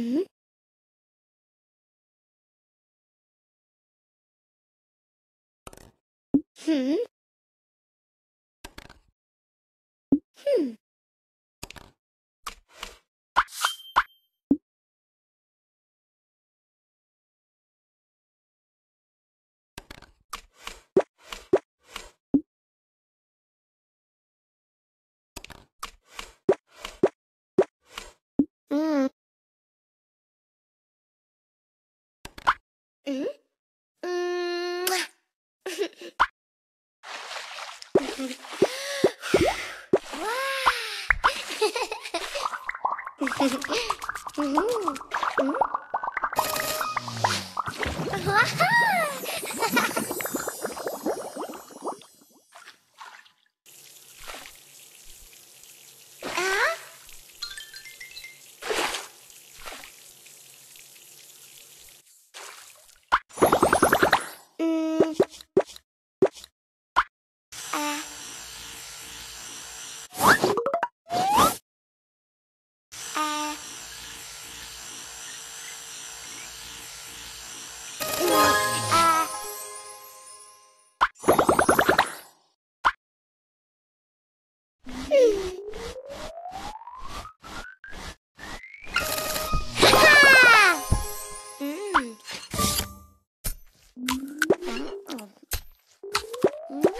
嗯。嗯。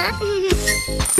啊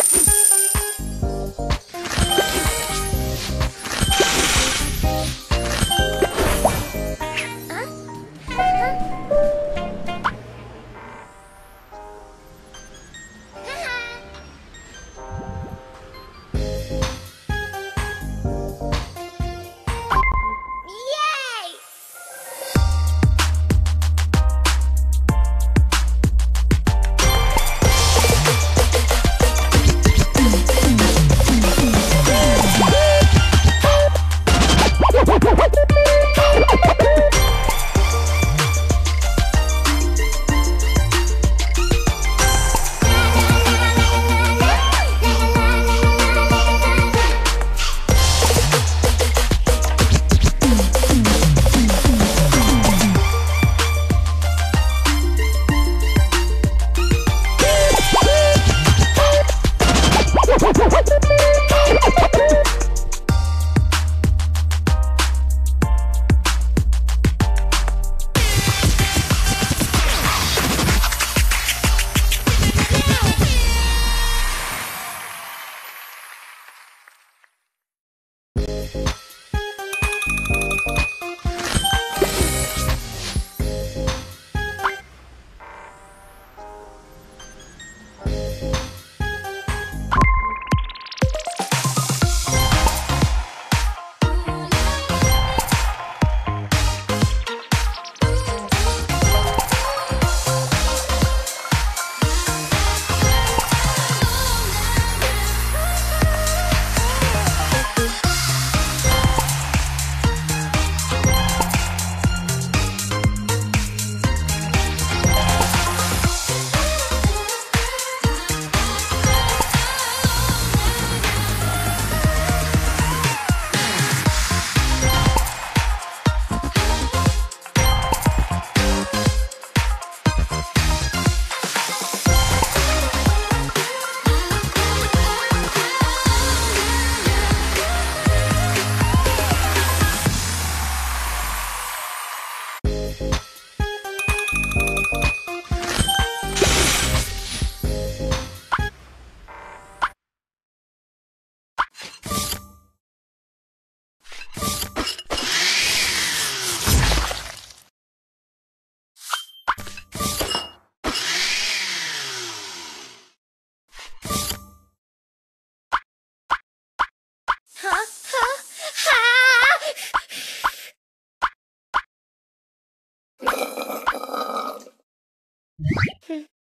哼